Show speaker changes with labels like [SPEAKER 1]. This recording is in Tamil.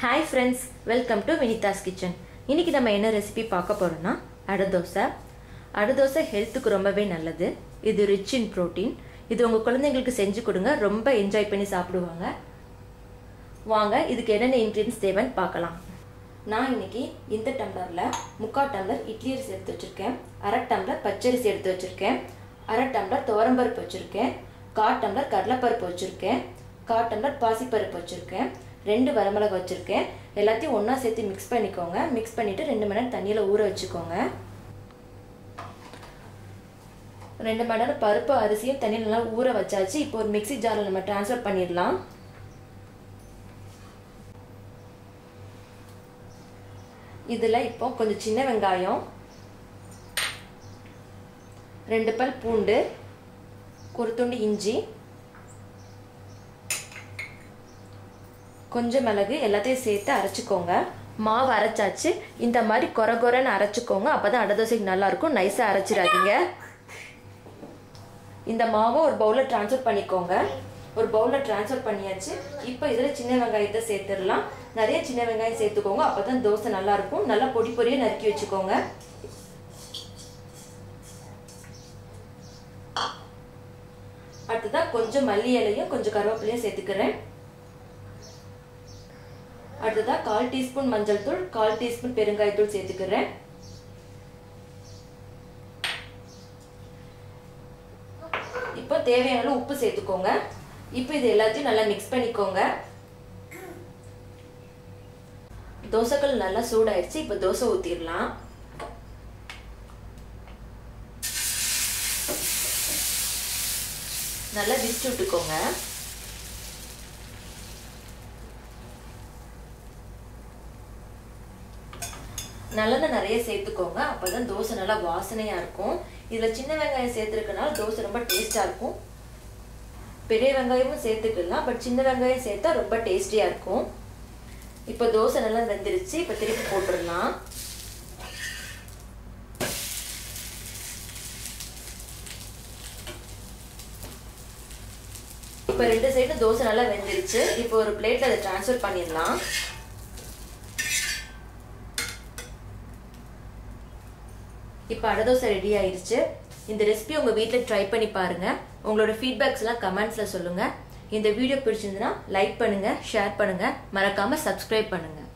[SPEAKER 1] Hi friends welcome to Vinitha's kitchen இன்றைக்கி நம்ம என்ன ரெசிபி பார்க்க போகிறோன்னா அடதோசை தோசை. தோசை ஹெல்த்துக்கு ரொம்பவே நல்லது. இது ரிச் இன் ப்ரோட்டீன் இது உங்கள் குழந்தைங்களுக்கு செஞ்சு கொடுங்க. ரொம்ப என்ஜாய் பண்ணி சாப்பிடுவாங்க. வாங்க இதுக்கு என்னென்ன இன்க்ரீடியன்ஸ் தேவைன்னு பார்க்கலாம். நான் இன்னைக்கு இந்த டம்ளரில் முக்கால் டம்ளர் இட்லி அரிசி எடுத்து வச்சுருக்கேன். அரை டம்ளர் பச்சரிசி எடுத்து வச்சுருக்கேன். அரை டம்ளர் துவரம்பருப்பு வச்சுருக்கேன். கால் டம்ளர் கடலைப்பருப்பு வச்சுருக்கேன். கால் டம்ளர் பாசிப்பருப்பு வச்சுருக்கேன். ரெண்டு வரமிளகு வச்சுருக்கேன். எல்லாத்தையும் ஒன்றா சேர்த்து மிக்ஸ் பண்ணிக்கோங்க. மிக்ஸ் பண்ணிவிட்டு ரெண்டு மணி நேரம் தண்ணியில் ஊற வச்சுக்கோங்க. ரெண்டு மணி நேரம் பருப்பு அரிசியும் தண்ணியில் நல்லா ஊற வச்சாச்சு. இப்போ ஒரு மிக்சி ஜாரில் நம்ம ட்ரான்ஸ்ஃபர் பண்ணிடலாம். இதில் இப்போ கொஞ்சம் சின்ன வெங்காயம் ரெண்டு பல் பூண்டு ஒரு துண்டு இஞ்சி கொஞ்சம் மிளகு எல்லாத்தையும் சேர்த்து அரைச்சிக்கோங்க. மாவு அரைச்சாச்சு. இந்த மாதிரி கொர கொரன்னு அரைச்சிக்கோங்க. அப்போ தான் அடை தோசைக்கு நல்லாயிருக்கும். நைஸாக அரைச்சிடாதீங்க. இந்த மாவை ஒரு பவுலில் ட்ரான்ஸ்ஃபர் பண்ணிக்கோங்க. ஒரு பவுலில் ட்ரான்ஸ்ஃபர் பண்ணியாச்சு. இப்போ இதில் சின்ன வெங்காயத்தை சேர்த்துடலாம். நிறைய சின்ன வெங்காயம் சேர்த்துக்கோங்க. அப்போ தான் தோசை நல்லாயிருக்கும். நல்லா பொடி பொடியாக நறுக்கி வச்சுக்கோங்க. அடுத்ததாக கொஞ்சம் மல்லி இலையும் கொஞ்சம் கருவேப்பிலையும் சேர்த்துக்கிறேன். அடுத்ததாக கால் டீஸ்பூன் மஞ்சள் தூள் கால் டீஸ்பூன் பெருங்காயத்தூள் சேர்த்துக்கிறேன். இப்போ தேவையான உப்பு சேர்த்துக்கோங்க. இப்போ இது எல்லாத்தையும் நல்லா மிக்ஸ் பண்ணிக்கோங்க. தோசைக்கல் நல்லா சூடாயிடுச்சு இப்போ தோசை ஊற்றிடலாம் நல்லா விரிச்சு விட்டுக்கோங்க. நல்லெண்ணெய் நிறைய சேர்த்துக்கோங்க. அப்போ தான் தோசை நல்லா வாசனையாக இருக்கும். இதில் சின்ன வெங்காயம் சேர்த்துருக்கனால தோசை ரொம்ப டேஸ்ட்டாக இருக்கும். பெரிய வெங்காயமும் சேர்த்துக்கலாம். பட் சின்ன வெங்காயம் சேர்த்தா ரொம்ப டேஸ்டியாக இருக்கும். இப்போ தோசை நல்லா வெந்துருச்சு. இப்போ திருப்பி போட்டுடலாம். இப்போ ரெண்டு சைடு தோசை நல்லா வெந்துருச்சு. இப்போ ஒரு பிளேட்டில் அதை ட்ரான்ஸ்ஃபர் பண்ணிடலாம். இப்போ அடை தோசை ரெடி ஆயிருச்சு. இந்த ரெசிபி உங்கள் வீட்டில் ட்ரை பண்ணி பாருங்கள் உங்களோட ஃபீட்பேக்ஸ்லாம் கமெண்ட்ஸில் சொல்லுங்கள் இந்த வீடியோ பிடிச்சிருந்துன்னா லைக் பண்ணுங்கள் ஷேர் பண்ணுங்கள் மறக்காமல் சப்ஸ்கிரைப் பண்ணுங்கள்